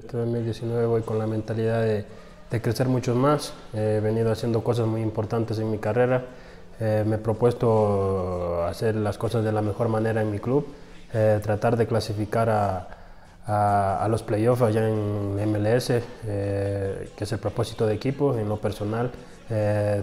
Este 2019 voy con la mentalidad de, crecer mucho más. He venido haciendo cosas muy importantes en mi carrera. Eh, me he propuesto hacer las cosas de la mejor manera en mi club, eh, tratar de clasificar a, los playoffs allá en MLS, eh, que es el propósito de equipo, en lo personal.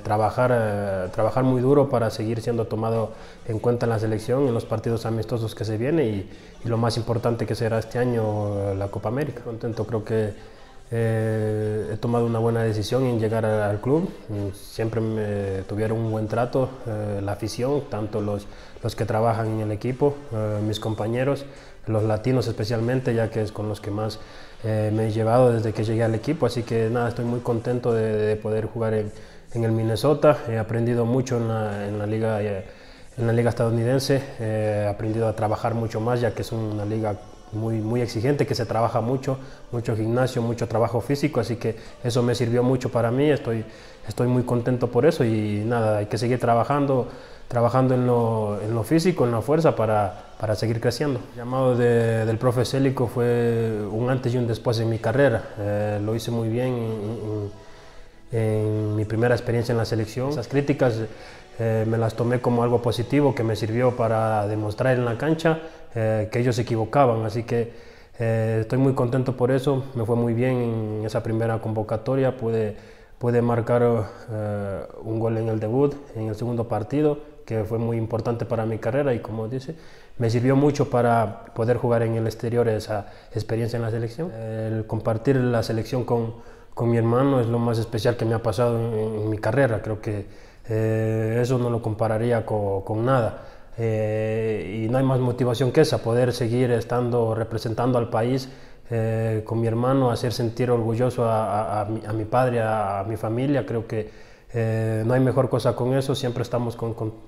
Trabajar, trabajar muy duro para seguir siendo tomado en cuenta en la selección, en los partidos amistosos que se vienen y, y lo más importante que será este año, la Copa América. Contento, creo que eh, he tomado una buena decisión en llegar al club. Siempre me tuvieron un buen trato, eh, la afición, tanto los, los que trabajan en el equipo, eh, mis compañeros, los latinos especialmente, ya que es con los que más me he llevado desde que llegué al equipo. Así que nada, estoy muy contento de, poder jugar en, en, el Minnesota. He aprendido mucho en la, en la liga en la liga estadounidense. He aprendido a trabajar mucho más, ya que es una liga muy, muy exigente, que se trabaja mucho, mucho gimnasio, mucho trabajo físico, así que eso me sirvió mucho para mí, estoy, estoy muy contento por eso. Y nada, hay que seguir trabajando, trabajando en lo, en lo físico, en la fuerza para, para seguir creciendo. El llamado del profe Célico fue un antes y un después en mi carrera, eh, lo hice muy bien en, en mi primera experiencia en la selección. Esas críticas eh, me las tomé como algo positivo que me sirvió para demostrar en la cancha eh, que ellos se equivocaban, así que eh, estoy muy contento por eso, me fue muy bien en esa primera convocatoria, pude, pude marcar un gol en el debut, en el segundo partido, que fue muy importante para mi carrera y como dice, me sirvió mucho para poder jugar en el exterior esa experiencia en la selección. El compartir la selección con, con mi hermano es lo más especial que me ha pasado en, en mi carrera, creo que eh, eso no lo compararía con, nada. Eh, y no hay más motivación que esa, poder seguir estando representando al país eh, con mi hermano, hacer sentir orgulloso a, mi, padre, a, mi familia. Creo que no hay mejor cosa con eso, siempre estamos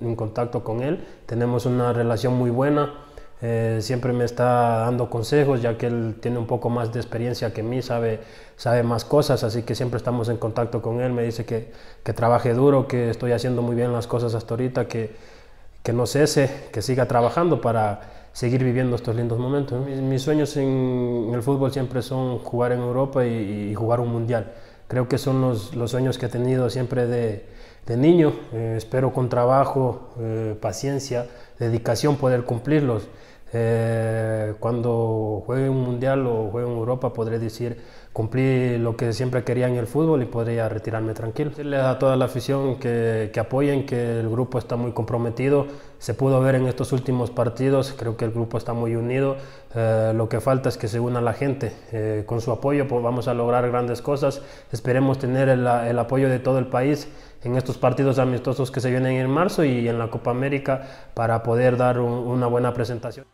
en contacto con él, tenemos una relación muy buena. Eh, siempre me está dando consejos, ya que él tiene un poco más de experiencia que mí, sabe, sabe más cosas, así que siempre estamos en contacto con él. Me dice que, que trabaje duro, que estoy haciendo muy bien las cosas hasta ahorita, que, que no cese, que siga trabajando para seguir viviendo estos lindos momentos. Mis, sueños en, el fútbol siempre son jugar en Europa y, jugar un mundial. Creo que son los, los, sueños que he tenido siempre de, de niño. Eh, espero con trabajo, eh, paciencia, dedicación poder cumplirlos. Eh, cuando juegue un mundial o juegue en Europa podré decir cumplí lo que siempre quería en el fútbol y podría retirarme tranquilo. Decirle a toda la afición que, que, apoyen, que el grupo está muy comprometido. Se pudo ver en estos últimos partidos, creo que el grupo está muy unido. Eh, lo que falta es que se una la gente. Eh, con su apoyo pues, vamos a lograr grandes cosas. Esperemos tener el, el apoyo de todo el país en estos partidos amistosos que se vienen en marzo y en la Copa América para poder dar una buena presentación.